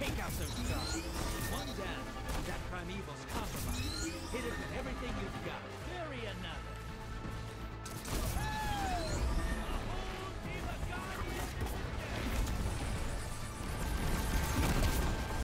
Take out those guards.